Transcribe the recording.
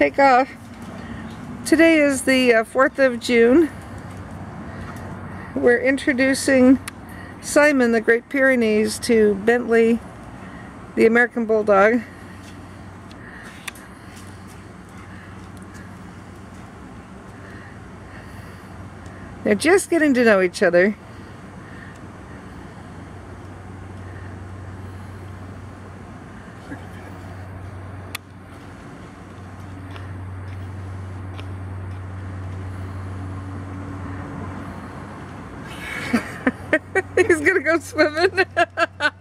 take off. Today is the uh, 4th of June. We're introducing Simon, the Great Pyrenees, to Bentley, the American Bulldog. They're just getting to know each other. He's gonna go swimming.